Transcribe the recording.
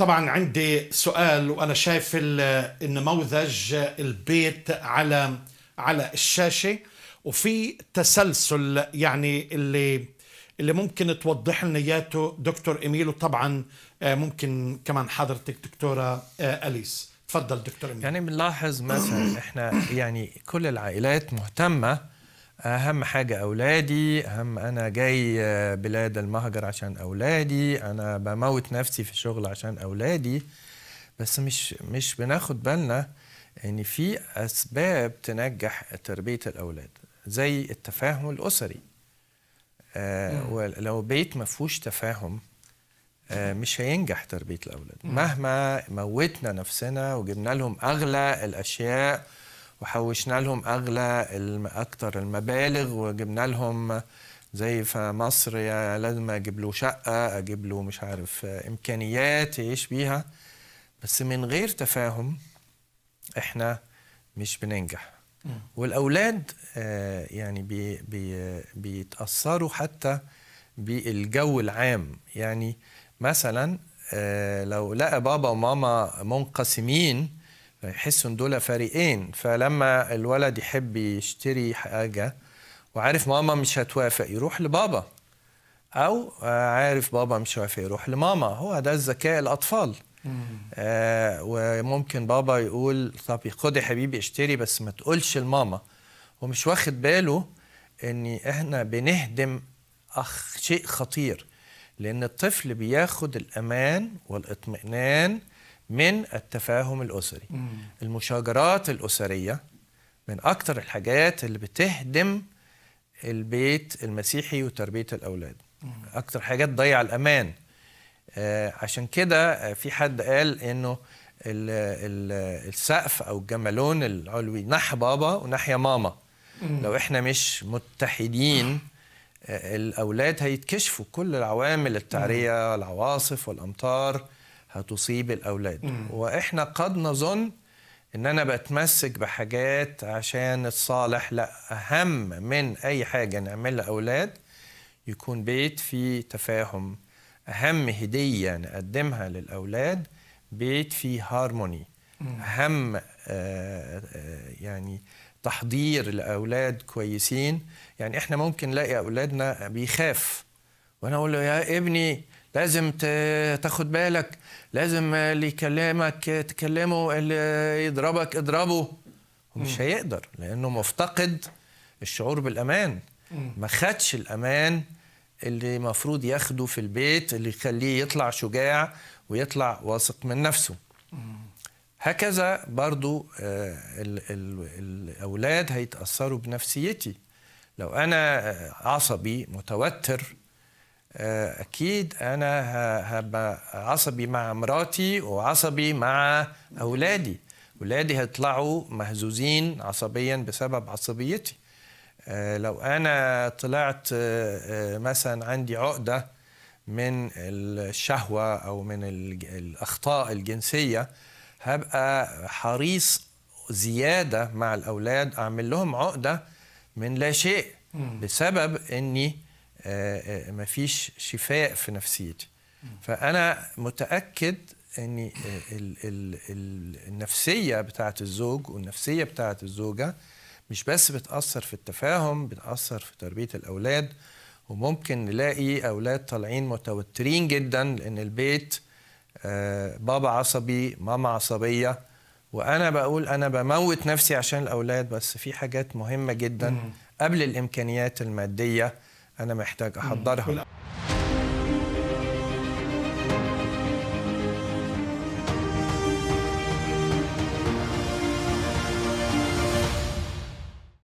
طبعا عندي سؤال وأنا شايف ال- النموذج البيت على على الشاشة وفي تسلسل يعني اللي اللي ممكن توضح لنا إياته دكتور إيميل وطبعا آه، ممكن كمان حضرتك دكتورة آه، أليس. تفضل دكتور إيميل. يعني بنلاحظ مثلا إحنا يعني كل العائلات مهتمة أهم حاجة أولادي أهم أنا جاي آه، بلاد المهجر عشان أولادي أنا بموت نفسي في الشغل عشان أولادي. بس مش مش بناخد بالنا إن في أسباب تنجح تربية الأولاد زي التفاهم الأسري. آه ولو بيت ما فيهوش تفاهم آه، مش هينجح تربية الأولاد. مهما موتنا نفسنا وجبنا لهم أغلى الأشياء وحوشنا لهم أغلى الم- أكتر المبالغ وجبنا لهم زي في مصر يا لازم أجيب له شقة أجيب له مش عارف إمكانيات يعيش بيها. بس من غير تفاهم إحنا مش بننجح. والأولاد آه، يعني بي بي بيتأثروا حتى بالجو العام. يعني مثلا آه، لو لقى بابا وماما منقسمين يحسوا إن دول فريقين. فلما الولد يحب يشتري حاجة وعارف ماما مش هتوافق يروح لبابا. أو عارف بابا مش هيوافق يروح لماما. هو ده الذكاء الأطفال. آه وممكن بابا يقول طب خد يا حبيبي اشتري بس ما تقولش لماما. ومش واخد باله إن إحنا بنهدم أخ شيء خطير. لأن الطفل بياخد الأمان والإطمئنان من التفاهم الأسري. المشاجرات الأسرية من أكتر الحاجات اللي بتهدم البيت المسيحي وتربية الأولاد. أكتر حاجات تضيع الأمان. آه، عشان كده آه، في حد قال ال- ال- السقف أو الجمالون العلوي ناحيه بابا وناحيه ماما. لو إحنا مش متحدين آه، الأولاد هيتكشفوا كل العوامل التعرية العواصف والأمطار. هتصيب الأولاد. وإحنا قد نظن إن أنا بتمسك بحاجات عشان الصالح لا أهم من أي حاجة نعملها أولاد يكون بيت فيه تفاهم. أهم هدية نقدمها للأولاد بيت فيه هارموني. أهم آه، آه، يعني تحضير الأولاد كويسين. يعني إحنا ممكن نلاقي أولادنا بيخاف. وأنا أقول له يا ابني لازم تاخد بالك لازم اللي يكلمك تكلمه اللي يضربك اضربه. ومش هيقدر لأنه مفتقد الشعور بالأمان. ما خدش الأمان اللي المفروض ياخده في البيت اللي يخليه يطلع شجاع ويطلع واثق من نفسه. هكذا برضو آه، ال- ال- الأولاد هيتأثروا بنفسيتي. لو أنا آه، عصبي متوتر آه، أكيد أنا ه- هبقى عصبي مع مراتي وعصبي مع أولادي. أولادي هيطلعوا مهزوزين عصبيا بسبب عصبيتي. آه، لو أنا طلعت آه، مثلا عندي عقدة من الشهوة أو من الج- الأخطاء الجنسية هبقى حريص زيادة مع الأولاد أعمل لهم عقدة من لا شيء بسبب آه، مفيش شفاء في نفسيتي. فأنا متأكد أن ال- ال- ال- النفسية بتاعت الزوج والنفسية بتاعت الزوجة مش بس بتأثر في التفاهم بتأثر في تربية الأولاد وممكن نلاقي أولاد طالعين متوترين جدا لأن البيت آه، بابا عصبي ماما عصبية وأنا بقول أنا بموت نفسي عشان الأولاد بس في حاجات مهمة جدا قبل الإمكانيات المادية. أنا محتاج أحضرها.